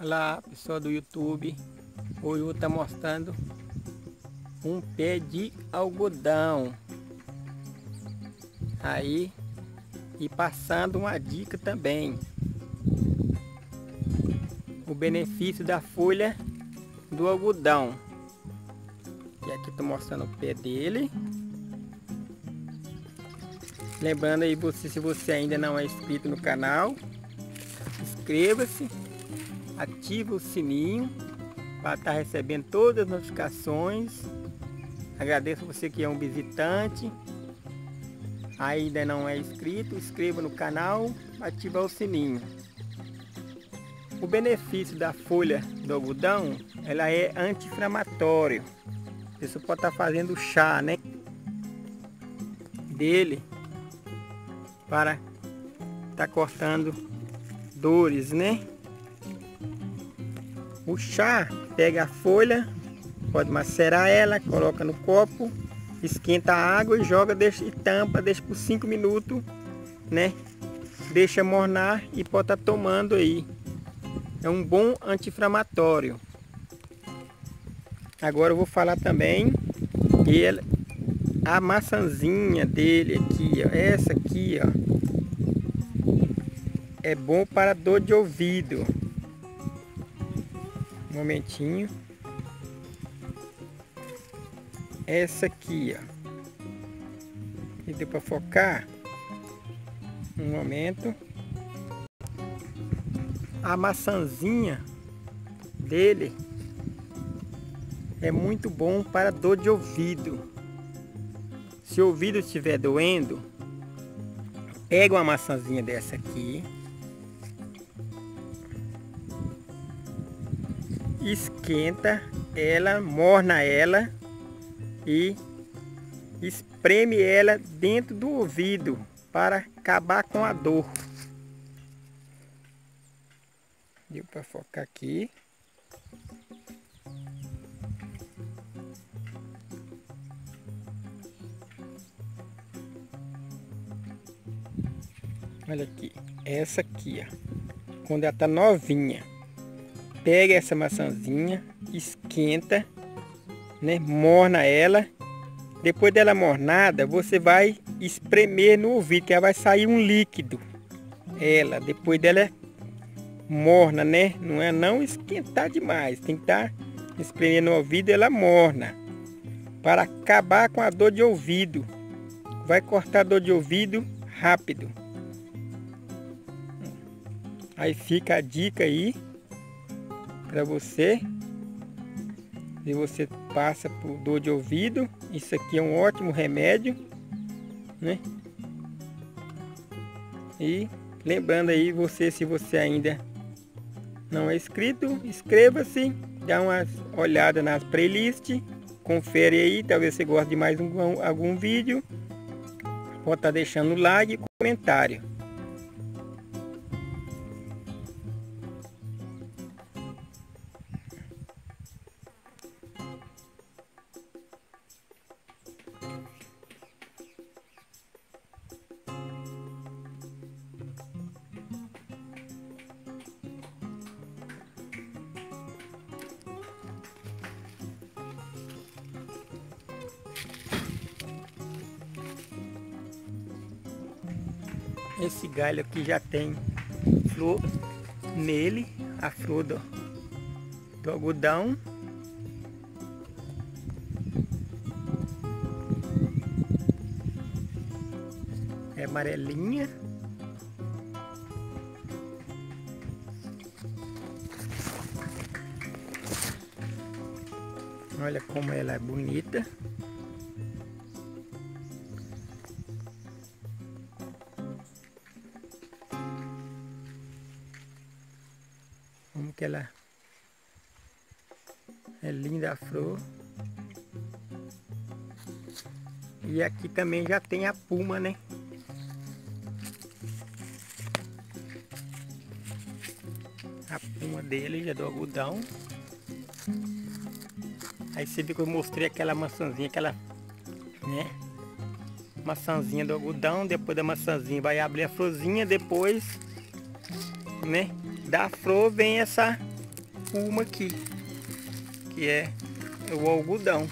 Olá pessoal do YouTube, eu vou estar mostrando um pé de algodão. Aí e passando uma dica também. O benefício da folha do algodão. E aqui estou mostrando o pé dele. Lembrando aí você se você ainda não é inscrito no canal inscreva-se ativa o sininho para estar tá recebendo todas as notificações. Agradeço você que é um visitante. Ainda não é inscrito, inscreva no canal, ativa o sininho. O benefício da folha do algodão, ela é anti-inflamatório. Você pode estar tá fazendo chá, né? Dele para estar tá cortando dores, né? O chá, pega a folha, pode macerar ela, coloca no copo, esquenta a água e joga deixa, e tampa, deixa por 5 minutos, né? Deixa mornar e pode estar tá tomando aí. É um bom anti-inflamatório. Agora eu vou falar também ele, a maçãzinha dele aqui, ó, essa aqui, ó, é bom para dor de ouvido momentinho. Essa aqui, ó. E deu para focar. Um momento. A maçãzinha dele é muito bom para dor de ouvido. Se o ouvido estiver doendo, pega uma maçãzinha dessa aqui esquenta ela, morna ela e espreme ela dentro do ouvido para acabar com a dor. Deu para focar aqui. Olha aqui, essa aqui, ó. Quando ela tá novinha pega essa maçãzinha, esquenta, né? Morna ela. Depois dela mornada, você vai espremer no ouvido, que ela vai sair um líquido. Ela, depois dela morna, né? Não é não esquentar demais, tem que estar tá espremendo no ouvido, ela morna. Para acabar com a dor de ouvido. Vai cortar a dor de ouvido rápido. Aí fica a dica aí para você. Se você passa por dor de ouvido, isso aqui é um ótimo remédio, né? E lembrando aí você, se você ainda não é inscrito, inscreva-se, dá uma olhada nas playlists, confere aí, talvez você goste de mais um, algum vídeo. Pode estar tá deixando like e comentário. Esse galho aqui já tem flor nele, a flor do, do algodão. É amarelinha. Olha como ela é bonita. Que ela é linda a flor. E aqui também já tem a puma, né? A puma dele já é do algodão. Aí você viu que eu mostrei aquela maçãzinha, aquela, né? Maçãzinha do algodão, depois da maçãzinha vai abrir a florzinha, depois, né? Da flor vem essa uma aqui, que é o algodão.